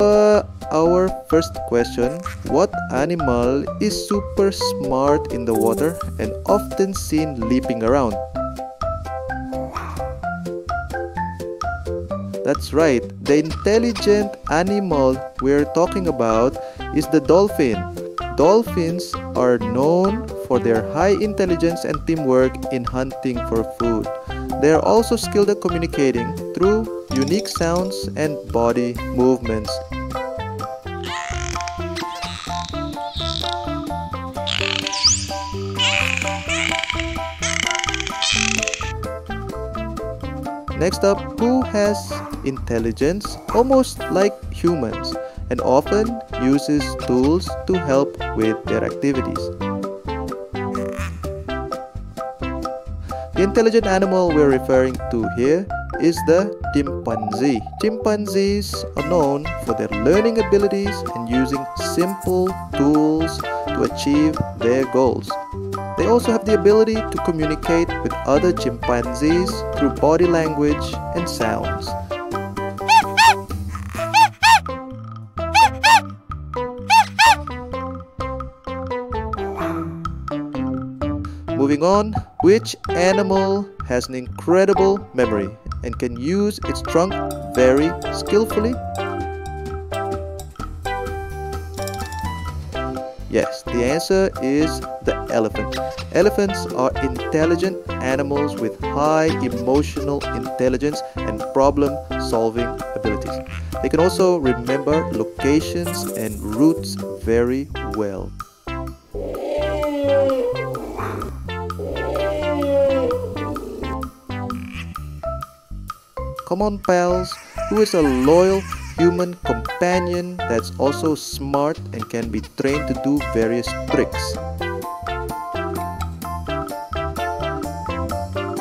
Uh, our first question What animal is super smart in the water and often seen leaping around? That's right, the intelligent animal we're talking about is the dolphin. Dolphins are known for their high intelligence and teamwork in hunting for food. They are also skilled at communicating through unique sounds and body movements. Next up, who has intelligence almost like humans and often uses tools to help with their activities. The intelligent animal we're referring to here is the chimpanzee. Chimpanzees are known for their learning abilities and using simple tools to achieve their goals. They also have the ability to communicate with other chimpanzees through body language and sounds. Moving on, which animal has an incredible memory and can use its trunk very skillfully? Yes, the answer is the elephant. Elephants are intelligent animals with high emotional intelligence and problem solving abilities. They can also remember locations and routes very well. Come on, pals, who is a loyal human companion that's also smart and can be trained to do various tricks.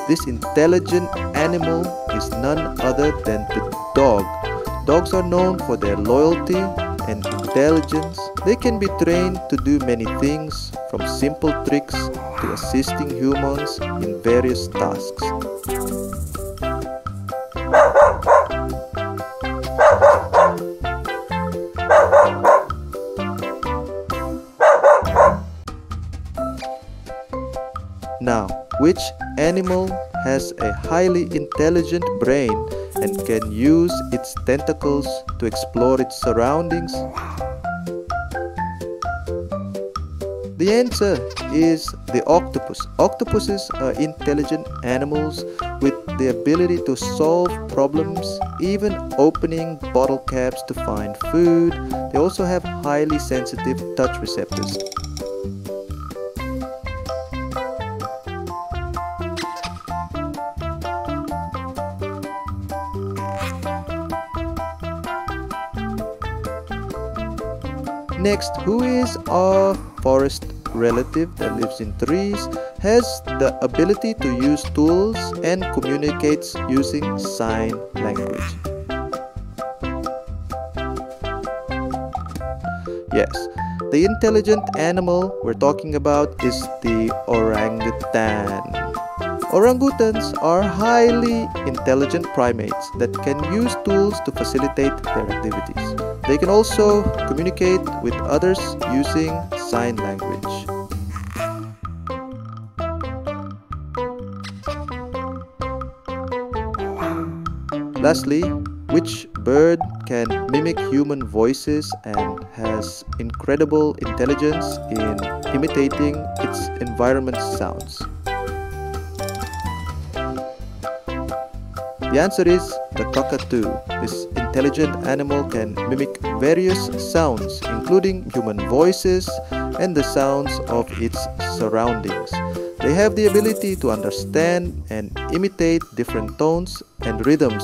This intelligent animal is none other than the dog. Dogs are known for their loyalty and intelligence. They can be trained to do many things, from simple tricks to assisting humans in various tasks. Now, which animal has a highly intelligent brain and can use its tentacles to explore its surroundings? The answer is the octopus. Octopuses are intelligent animals with the ability to solve problems, even opening bottle caps to find food. They also have highly sensitive touch receptors. Next, who is a forest relative that lives in trees, has the ability to use tools and communicates using sign language. Yes, the intelligent animal we're talking about is the orangutan. Orangutans are highly intelligent primates that can use tools to facilitate their activities. They can also communicate with others using sign language. Lastly, which bird can mimic human voices and has incredible intelligence in imitating its environment sounds? The answer is the cockatoo. This intelligent animal can mimic various sounds, including human voices and the sounds of its surroundings. They have the ability to understand and imitate different tones and rhythms.